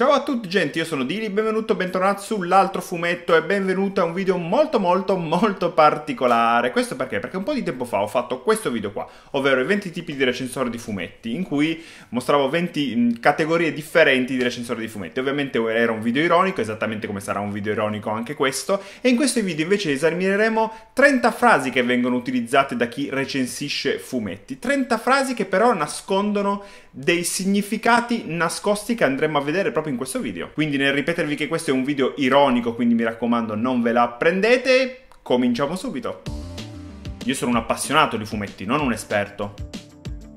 Ciao a tutti gente, io sono Dili, benvenuto, bentornato sull'altro fumetto e benvenuto a un video molto molto molto particolare. Questo perché? Perché un po' di tempo fa ho fatto questo video qua, ovvero i 20 tipi di recensori di fumetti, in cui mostravo 20 mm, categorie differenti di recensori di fumetti. Ovviamente era un video ironico, esattamente come sarà un video ironico anche questo, e in questo video invece esamineremo 30 frasi che vengono utilizzate da chi recensisce fumetti. 30 frasi che però nascondono dei significati nascosti che andremo a vedere proprio in questo video. Quindi nel ripetervi che questo è un video ironico, quindi mi raccomando non ve la prendete, cominciamo subito. Io sono un appassionato di fumetti, non un esperto.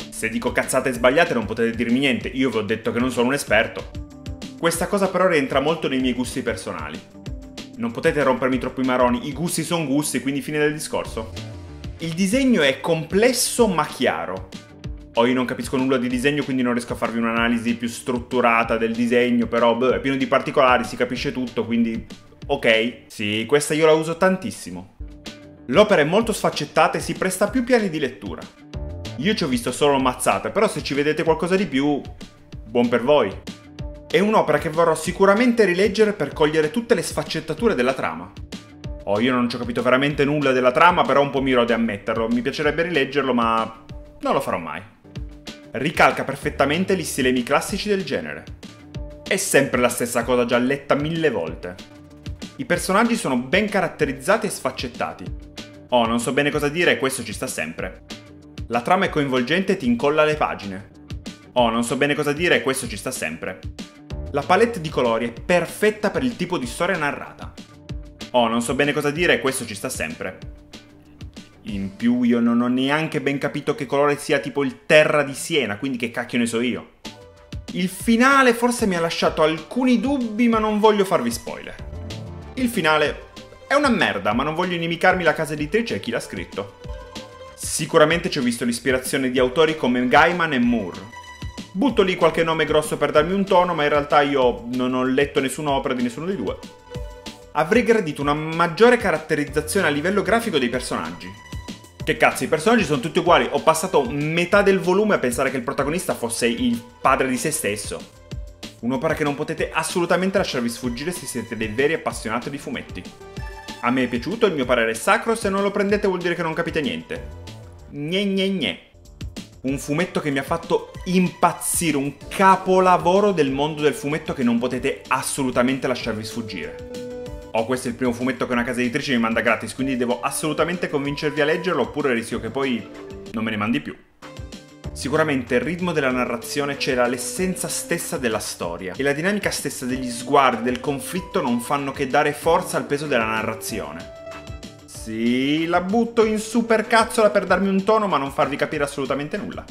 Se dico cazzate sbagliate non potete dirmi niente, io vi ho detto che non sono un esperto. Questa cosa però rientra molto nei miei gusti personali. Non potete rompermi troppo i maroni, i gusti sono gusti, quindi fine del discorso. Il disegno è complesso ma chiaro, io non capisco nulla di disegno, quindi non riesco a farvi un'analisi più strutturata del disegno, però beh, è pieno di particolari, si capisce tutto, quindi ok. Sì, questa io la uso tantissimo. L'opera è molto sfaccettata e si presta a più piani di lettura. Io ci ho visto solo mazzate, però se ci vedete qualcosa di più, buon per voi. È un'opera che vorrò sicuramente rileggere per cogliere tutte le sfaccettature della trama. Oh, io non ci ho capito veramente nulla della trama, però un po' mi rode ammetterlo. Mi piacerebbe rileggerlo, ma non lo farò mai ricalca perfettamente gli stilemi classici del genere. È sempre la stessa cosa già letta mille volte. I personaggi sono ben caratterizzati e sfaccettati. Oh, non so bene cosa dire, questo ci sta sempre. La trama è coinvolgente e ti incolla le pagine. Oh, non so bene cosa dire, questo ci sta sempre. La palette di colori è perfetta per il tipo di storia narrata. Oh, non so bene cosa dire, questo ci sta sempre. In più io non ho neanche ben capito che colore sia tipo il terra di Siena, quindi che cacchio ne so io. Il finale forse mi ha lasciato alcuni dubbi, ma non voglio farvi spoiler. Il finale è una merda, ma non voglio inimicarmi la casa editrice e chi l'ha scritto. Sicuramente ci ho visto l'ispirazione di autori come Gaiman e Moore. Butto lì qualche nome grosso per darmi un tono, ma in realtà io non ho letto nessuna opera di nessuno dei due. Avrei gradito una maggiore caratterizzazione a livello grafico dei personaggi, che cazzo, i personaggi sono tutti uguali. Ho passato metà del volume a pensare che il protagonista fosse il padre di se stesso. Un'opera che non potete assolutamente lasciarvi sfuggire se siete dei veri appassionati di fumetti. A me è piaciuto, il mio parere è sacro, se non lo prendete vuol dire che non capite niente. Gne gne gne. Un fumetto che mi ha fatto impazzire, un capolavoro del mondo del fumetto che non potete assolutamente lasciarvi sfuggire oh questo è il primo fumetto che una casa editrice mi manda gratis, quindi devo assolutamente convincervi a leggerlo oppure rischio che poi non me ne mandi più. Sicuramente il ritmo della narrazione c'era l'essenza stessa della storia e la dinamica stessa degli sguardi, del conflitto non fanno che dare forza al peso della narrazione. Sì, la butto in super cazzola per darmi un tono ma non farvi capire assolutamente nulla.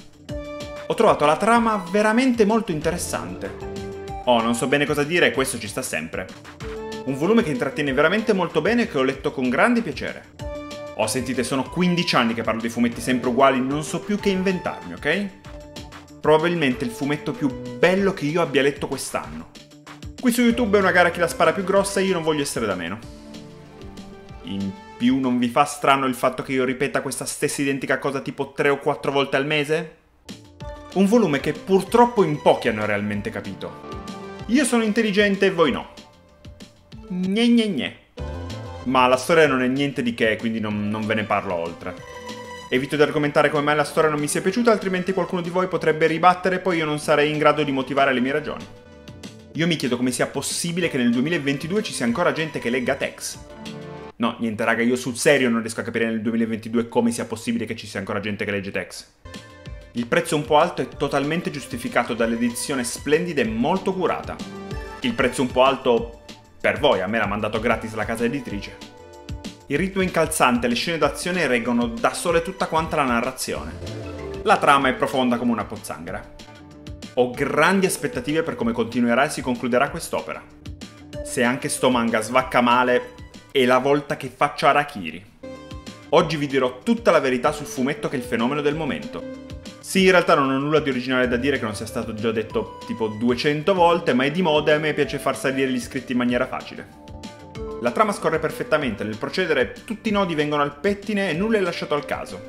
Ho trovato la trama veramente molto interessante. Oh, non so bene cosa dire questo ci sta sempre. Un volume che intrattiene veramente molto bene e che ho letto con grande piacere. Oh, sentite, sono 15 anni che parlo di fumetti sempre uguali, non so più che inventarmi, ok? Probabilmente il fumetto più bello che io abbia letto quest'anno. Qui su YouTube è una gara chi la spara più grossa e io non voglio essere da meno. In più non vi fa strano il fatto che io ripeta questa stessa identica cosa tipo 3 o 4 volte al mese? Un volume che purtroppo in pochi hanno realmente capito. Io sono intelligente e voi no gne gne gne. Ma la storia non è niente di che, quindi non, non ve ne parlo oltre. Evito di argomentare come mai la storia non mi sia piaciuta, altrimenti qualcuno di voi potrebbe ribattere e poi io non sarei in grado di motivare le mie ragioni. Io mi chiedo come sia possibile che nel 2022 ci sia ancora gente che legga Tex. No, niente raga, io sul serio non riesco a capire nel 2022 come sia possibile che ci sia ancora gente che legge Tex. Il prezzo un po' alto è totalmente giustificato dall'edizione splendida e molto curata. Il prezzo un po' alto per voi, a me l'ha mandato gratis la casa editrice. Il ritmo incalzante e le scene d'azione reggono da sole tutta quanta la narrazione. La trama è profonda come una pozzanghera. Ho grandi aspettative per come continuerà e si concluderà quest'opera. Se anche sto manga svacca male, è la volta che faccio Arakiri. Oggi vi dirò tutta la verità sul fumetto che è il fenomeno del momento. Sì, in realtà non ho nulla di originale da dire che non sia stato già detto tipo 200 volte, ma è di moda e a me piace far salire gli iscritti in maniera facile. La trama scorre perfettamente, nel procedere tutti i nodi vengono al pettine e nulla è lasciato al caso.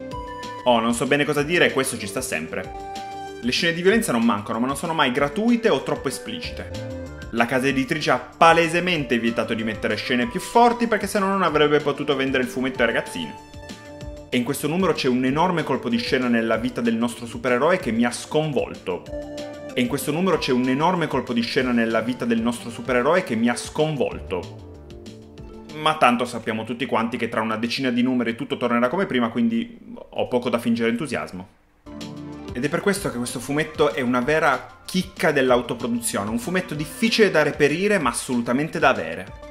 Oh, non so bene cosa dire questo ci sta sempre. Le scene di violenza non mancano, ma non sono mai gratuite o troppo esplicite. La casa editrice ha palesemente vietato di mettere scene più forti perché sennò non avrebbe potuto vendere il fumetto ai ragazzini. E in questo numero c'è un enorme colpo di scena nella vita del nostro supereroe che mi ha sconvolto. E in questo numero c'è un enorme colpo di scena nella vita del nostro supereroe che mi ha sconvolto. Ma tanto sappiamo tutti quanti che tra una decina di numeri tutto tornerà come prima, quindi ho poco da fingere entusiasmo. Ed è per questo che questo fumetto è una vera chicca dell'autoproduzione, un fumetto difficile da reperire ma assolutamente da avere.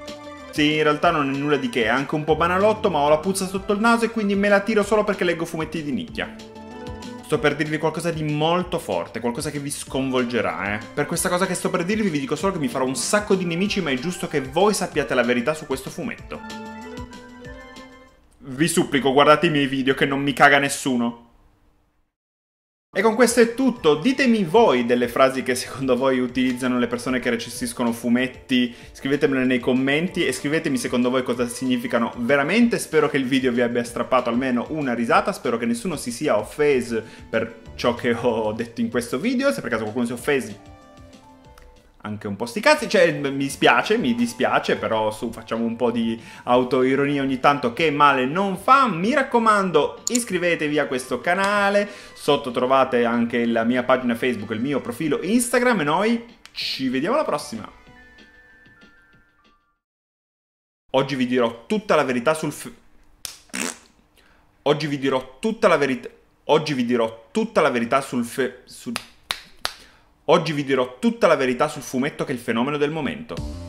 Sì, in realtà non è nulla di che, è anche un po' banalotto, ma ho la puzza sotto il naso e quindi me la tiro solo perché leggo fumetti di nicchia. Sto per dirvi qualcosa di molto forte, qualcosa che vi sconvolgerà, eh. Per questa cosa che sto per dirvi vi dico solo che mi farò un sacco di nemici, ma è giusto che voi sappiate la verità su questo fumetto. Vi supplico, guardate i miei video che non mi caga nessuno. E con questo è tutto, ditemi voi delle frasi che secondo voi utilizzano le persone che recensiscono fumetti, scrivetemele nei commenti e scrivetemi secondo voi cosa significano veramente, spero che il video vi abbia strappato almeno una risata, spero che nessuno si sia offeso per ciò che ho detto in questo video, se per caso qualcuno si è offeso anche un po' sti cazzi, cioè mi dispiace, mi dispiace, però su facciamo un po' di autoironia ogni tanto che male non fa, mi raccomando iscrivetevi a questo canale, sotto trovate anche la mia pagina Facebook, il mio profilo Instagram e noi ci vediamo alla prossima. Oggi vi dirò tutta la verità sul... Oggi vi dirò tutta la verità... Oggi vi dirò tutta la verità sul... Sul... Oggi vi dirò tutta la verità sul fumetto che è il fenomeno del momento.